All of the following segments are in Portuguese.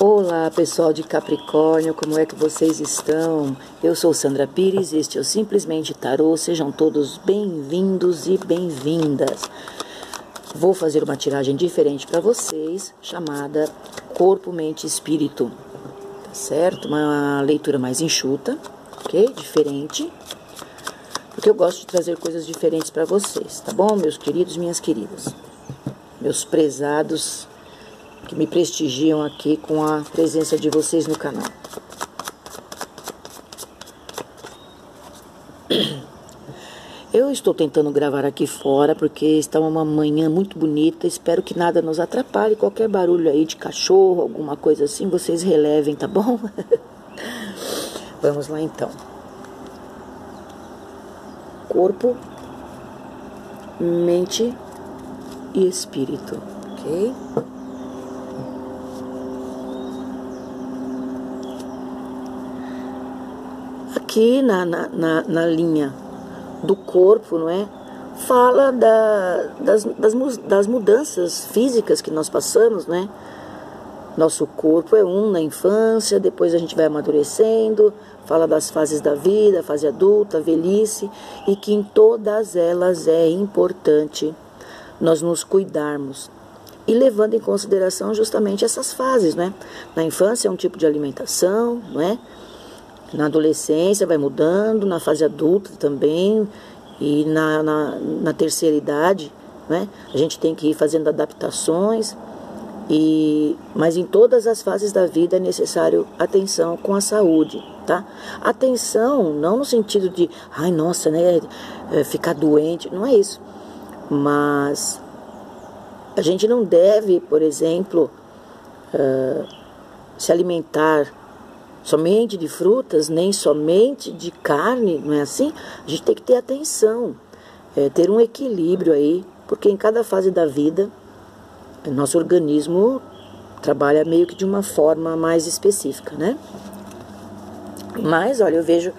Olá, pessoal de Capricórnio, como é que vocês estão? Eu sou Sandra Pires, este é o Simplesmente Tarô. Sejam todos bem-vindos e bem-vindas. Vou fazer uma tiragem diferente para vocês, chamada Corpo, Mente e Espírito. Tá certo? Uma leitura mais enxuta, ok? Diferente. Porque eu gosto de trazer coisas diferentes para vocês, tá bom, meus queridos, minhas queridas? Meus prezados que me prestigiam aqui com a presença de vocês no canal. Eu estou tentando gravar aqui fora porque está uma manhã muito bonita. Espero que nada nos atrapalhe. Qualquer barulho aí de cachorro, alguma coisa assim, vocês relevem, tá bom? Vamos lá então. Corpo, mente e espírito, ok? Aqui na, na, na, na linha do corpo, não é? Fala da, das, das, das mudanças físicas que nós passamos, né? Nosso corpo é um na infância, depois a gente vai amadurecendo, fala das fases da vida, fase adulta, velhice, e que em todas elas é importante nós nos cuidarmos. E levando em consideração justamente essas fases, né? Na infância é um tipo de alimentação, não é? Na adolescência vai mudando, na fase adulta também, e na, na, na terceira idade, né? A gente tem que ir fazendo adaptações, e, mas em todas as fases da vida é necessário atenção com a saúde, tá? Atenção, não no sentido de, ai, nossa, né, é, ficar doente, não é isso. Mas a gente não deve, por exemplo, uh, se alimentar somente de frutas, nem somente de carne, não é assim? A gente tem que ter atenção, é, ter um equilíbrio aí, porque em cada fase da vida, nosso organismo trabalha meio que de uma forma mais específica, né? Mas, olha, eu vejo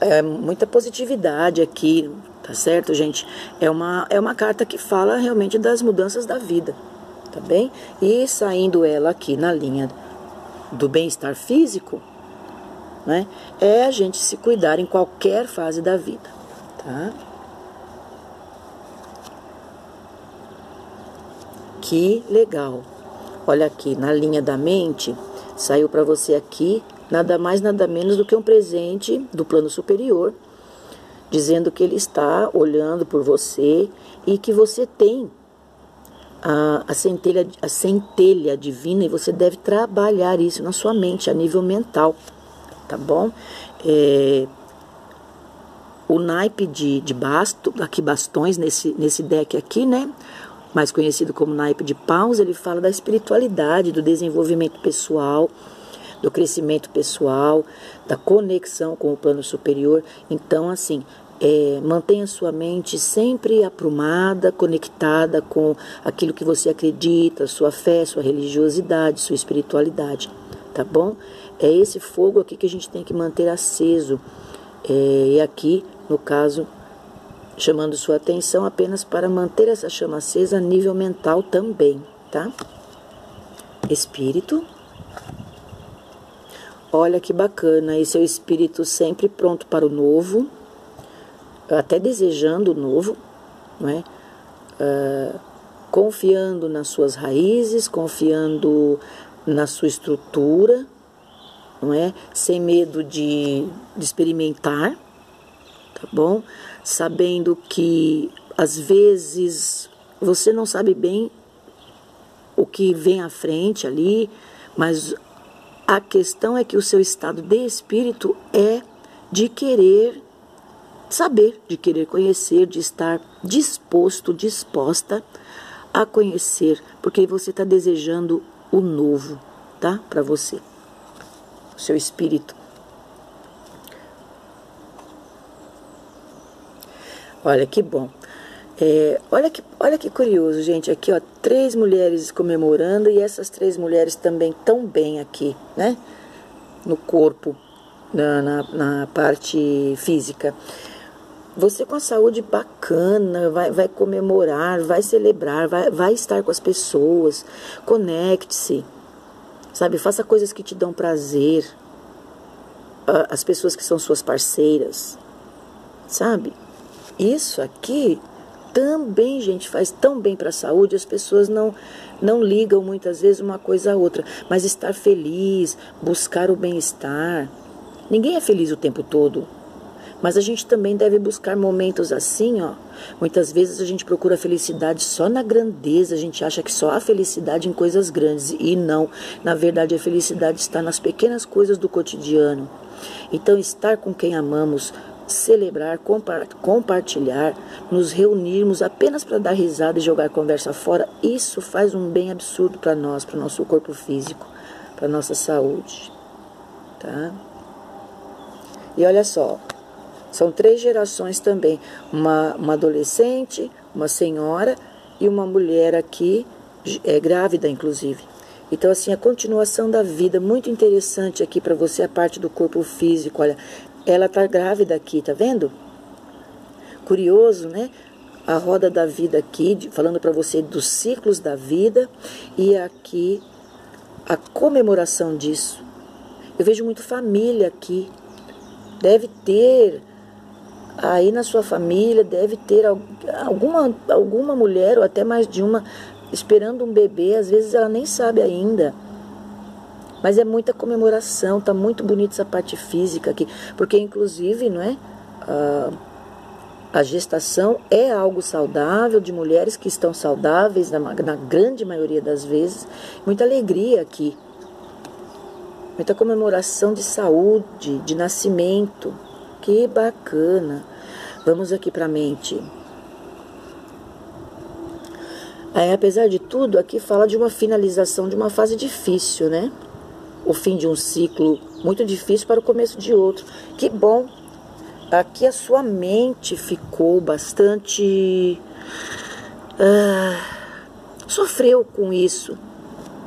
é, muita positividade aqui, tá certo, gente? É uma, é uma carta que fala realmente das mudanças da vida, tá bem? E saindo ela aqui na linha do bem-estar físico, né, é a gente se cuidar em qualquer fase da vida, tá? Que legal. Olha aqui, na linha da mente, saiu para você aqui nada mais, nada menos do que um presente do plano superior, dizendo que ele está olhando por você e que você tem a, a, centelha, a centelha divina e você deve trabalhar isso na sua mente, a nível mental, tá bom? É, o naipe de, de basto, aqui bastões nesse, nesse deck aqui, né? Mais conhecido como naipe de paus, ele fala da espiritualidade, do desenvolvimento pessoal, do crescimento pessoal, da conexão com o plano superior. Então, assim, é, mantenha sua mente sempre aprumada, conectada com aquilo que você acredita, sua fé, sua religiosidade, sua espiritualidade, tá bom? É esse fogo aqui que a gente tem que manter aceso. É, e aqui, no caso, chamando sua atenção apenas para manter essa chama acesa a nível mental também, tá? Espírito. Olha que bacana, esse é o espírito sempre pronto para o novo até desejando o novo, não é? Uh, confiando nas suas raízes, confiando na sua estrutura, não é? Sem medo de, de experimentar, tá bom? Sabendo que às vezes você não sabe bem o que vem à frente ali, mas a questão é que o seu estado de espírito é de querer saber, de querer conhecer, de estar disposto, disposta a conhecer, porque você está desejando o novo, tá? Para você, o seu espírito. Olha que bom. É, olha, que, olha que curioso, gente. Aqui, ó, três mulheres comemorando e essas três mulheres também tão bem aqui, né? No corpo, na, na, na parte física. Você com a saúde bacana, vai, vai comemorar, vai celebrar, vai, vai estar com as pessoas, conecte-se. Sabe, faça coisas que te dão prazer. As pessoas que são suas parceiras. Sabe? Isso aqui também, gente, faz tão bem para a saúde, as pessoas não, não ligam muitas vezes uma coisa a outra. Mas estar feliz, buscar o bem-estar. Ninguém é feliz o tempo todo. Mas a gente também deve buscar momentos assim, ó. Muitas vezes a gente procura felicidade só na grandeza, a gente acha que só há felicidade em coisas grandes e não. Na verdade, a felicidade está nas pequenas coisas do cotidiano. Então, estar com quem amamos, celebrar, compartilhar, nos reunirmos apenas para dar risada e jogar conversa fora, isso faz um bem absurdo para nós, para o nosso corpo físico, para nossa saúde. Tá? E olha só, são três gerações também: uma, uma adolescente, uma senhora e uma mulher aqui, é, grávida, inclusive. Então, assim, a continuação da vida, muito interessante aqui para você, a parte do corpo físico. Olha, ela está grávida aqui, tá vendo? Curioso, né? A roda da vida aqui, falando para você dos ciclos da vida e aqui a comemoração disso. Eu vejo muito família aqui. Deve ter aí na sua família, deve ter alguma, alguma mulher ou até mais de uma esperando um bebê, às vezes ela nem sabe ainda. Mas é muita comemoração, tá muito bonita essa parte física aqui, porque inclusive, não é? A, gestação é algo saudável de mulheres que estão saudáveis na, na grande maioria das vezes. Muita alegria aqui, muita comemoração de saúde, de nascimento. Que bacana. Vamos aqui para a mente. Aí, apesar de tudo, aqui fala de uma finalização de uma fase difícil, né? o fim de um ciclo muito difícil para o começo de outro. Que bom! Aqui a sua mente ficou bastante. Ah, sofreu com isso,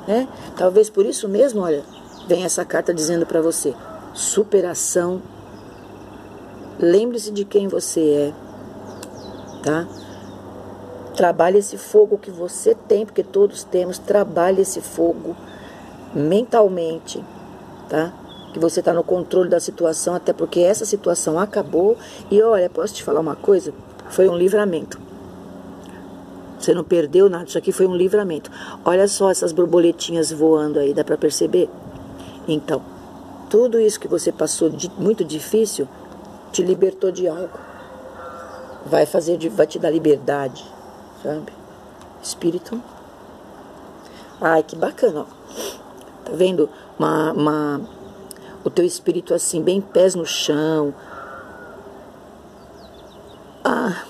né? Talvez por isso mesmo, olha, vem essa carta dizendo para você: superação. Lembre-se de quem você é, tá? Trabalhe esse fogo que você tem, porque todos temos. Trabalhe esse fogo mentalmente, tá? Que você está no controle da situação, até porque essa situação acabou. E olha, posso te falar uma coisa? Foi um livramento. Você não perdeu nada, isso aqui foi um livramento. Olha só essas borboletinhas voando aí, dá para perceber? Então, tudo isso que você passou de muito difícil te libertou de algo. Vai fazer, vai te dar liberdade, sabe? Espírito. Ai, que bacana, ó. Tá vendo? Uma, uma, o teu espírito assim, bem pés no chão. Ah,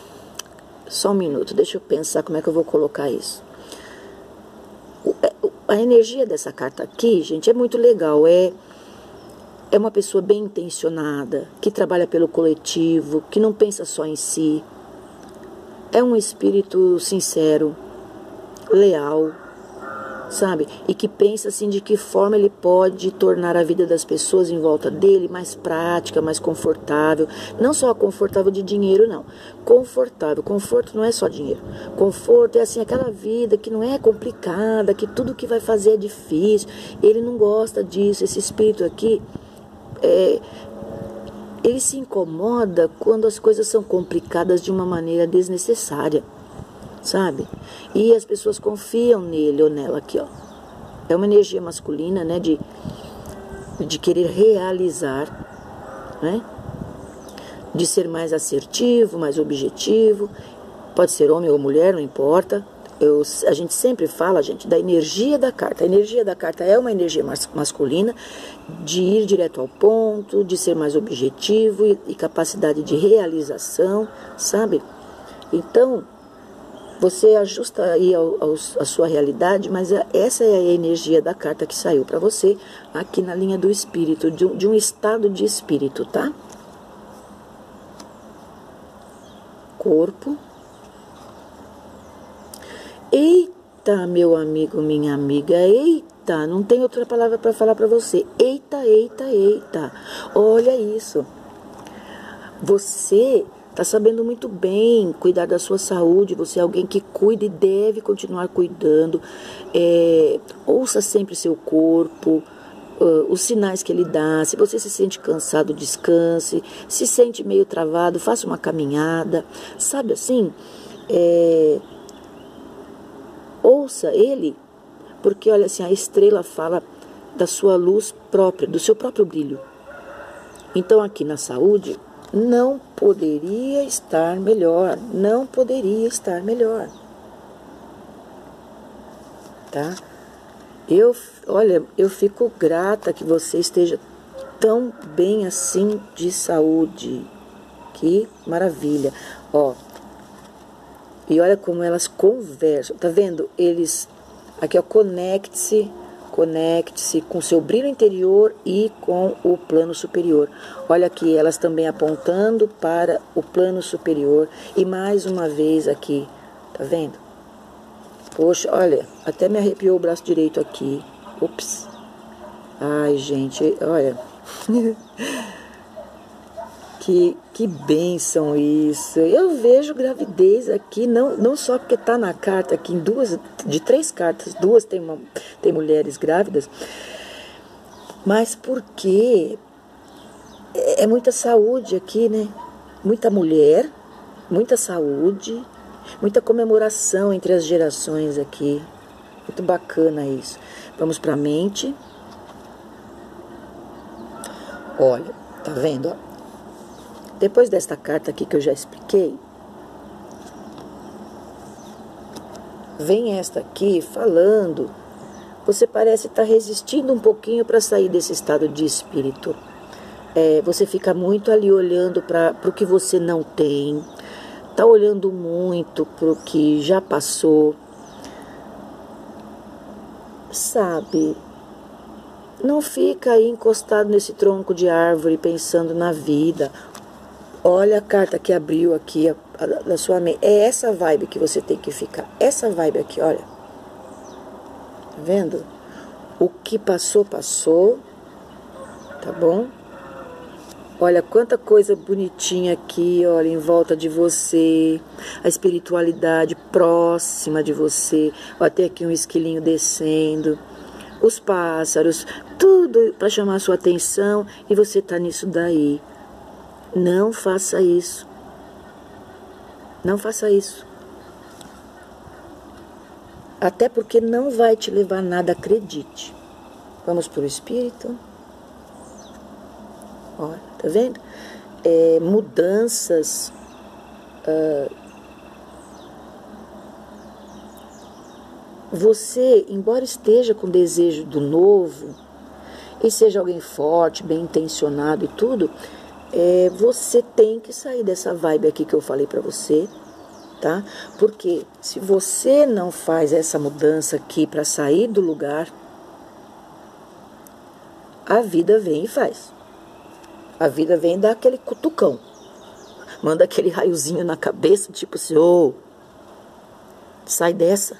só um minuto, deixa eu pensar como é que eu vou colocar isso. É, a energia dessa carta aqui, gente, é muito legal. É, é uma pessoa bem intencionada, que trabalha pelo coletivo, que não pensa só em si. É um espírito sincero, leal, sabe? E que pensa assim de que forma ele pode tornar a vida das pessoas em volta dele mais prática, mais confortável. Não só confortável de dinheiro, não. Confortável. Conforto não é só dinheiro. Conforto é assim aquela vida que não é complicada, que tudo que vai fazer é difícil. Ele não gosta disso. Esse espírito aqui é, ele se incomoda quando as coisas são complicadas de uma maneira desnecessária sabe? E as pessoas confiam nele ou nela aqui, ó. É uma energia masculina, né, de, de querer realizar, né? De ser mais assertivo, mais objetivo. Pode ser homem ou mulher, não importa. Eu, a gente sempre fala, gente, da energia da carta. A energia da carta é uma energia mas, masculina de ir direto ao ponto, de ser mais objetivo e, e capacidade de realização, sabe? Então, você ajusta aí ao, ao, a sua realidade, mas essa é a energia da carta que saiu para você aqui na linha do espírito, de de um estado de espírito, tá? Corpo. Eita, meu amigo, minha amiga, eita, não tem outra palavra para falar para você. Eita, eita, eita. Olha isso. Você Está sabendo muito bem cuidar da sua saúde. Você é alguém que cuida e deve continuar cuidando. É, ouça sempre seu corpo. Uh, os sinais que ele dá. Se você se sente cansado, descanse. Se sente meio travado, faça uma caminhada. Sabe assim? É, ouça ele, porque olha assim, a estrela fala da sua luz própria, do seu próprio brilho. Então, aqui na saúde, não poderia estar melhor, não poderia estar melhor. Tá? Eu, olha, eu fico grata que você esteja tão bem assim de saúde. Que maravilha. Ó, e olha como elas conversam. Tá vendo? Eles aqui ó, conecte-se Conecte-se com seu brilho interior e com o plano superior. Olha aqui, elas também apontando para o plano superior. E mais uma vez aqui, tá vendo? Poxa, olha, até me arrepiou o braço direito aqui. Ups. Ai, gente, olha. Que, que bênção isso. Eu vejo gravidez aqui, não, não só porque está na carta, aqui em duas, de três cartas, duas tem, uma, tem mulheres grávidas, mas porque é, é muita saúde aqui, né? Muita mulher, muita saúde, muita comemoração entre as gerações aqui. Muito bacana isso. Vamos para a mente. Olha, tá vendo? Depois desta carta aqui que eu já expliquei, vem esta aqui falando. Você parece estar resistindo um pouquinho para sair desse estado de espírito. É, você fica muito ali olhando para o que você não tem, está olhando muito para o que já passou. Sabe, não fica aí encostado nesse tronco de árvore pensando na vida Olha a carta que abriu aqui a, a, da sua mente. É essa vibe que você tem que ficar. Essa vibe aqui, olha. Tá vendo? O que passou, passou. Tá bom? Olha quanta coisa bonitinha aqui, olha, em volta de você. A espiritualidade próxima de você. Até aqui um esquilinho descendo. Os pássaros, tudo para chamar a sua atenção e você tá nisso daí. Não faça isso. Não faça isso. Até porque não vai te levar a nada, acredite. Vamos para o espírito. Olha, tá vendo? É, mudanças. Uh, você, embora esteja com desejo do novo, e seja alguém forte, bem intencionado e tudo, é, você tem que sair dessa vibe aqui que eu falei para você, tá? Porque se você não faz essa mudança aqui para sair do lugar, a vida vem e faz. A vida vem e dá aquele cutucão. Manda aquele raiozinho na cabeça, tipo assim, ô, oh, sai dessa.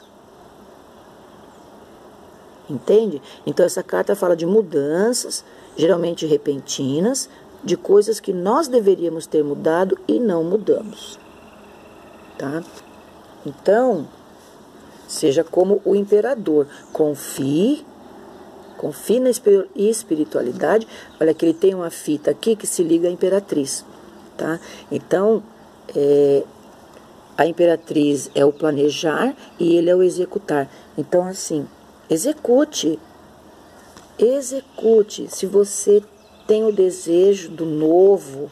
Entende? Então essa carta fala de mudanças, geralmente repentinas, de coisas que nós deveríamos ter mudado e não mudamos. Tá? Então, seja como o imperador, confie, confie na espiritualidade. Olha que ele tem uma fita aqui que se liga à imperatriz, tá? Então, é, a imperatriz é o planejar e ele é o executar. Então, assim, execute, execute. Se você tem o desejo do novo,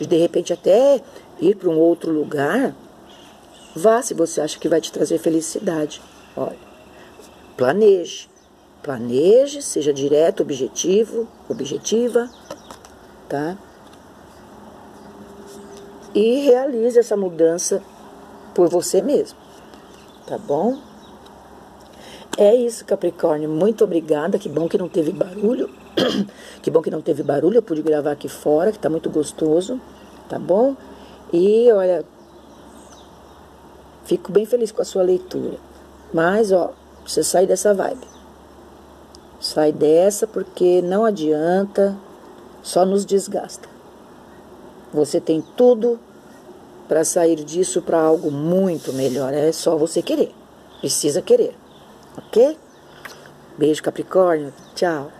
de de repente até ir para um outro lugar, vá se você acha que vai te trazer felicidade. Olha, planeje. Planeje, seja direto, objetivo, objetiva, tá? E realize essa mudança por você mesmo, tá bom? É isso, Capricórnio. Muito obrigada. Que bom que não teve barulho. Que bom que não teve barulho, eu pude gravar aqui fora, que tá muito gostoso, tá bom? E olha, fico bem feliz com a sua leitura. Mas, ó, você sai dessa vibe. Sai dessa porque não adianta, só nos desgasta. Você tem tudo para sair disso para algo muito melhor. É só você querer. Precisa querer. Ok? Beijo, Capricórnio. Tchau.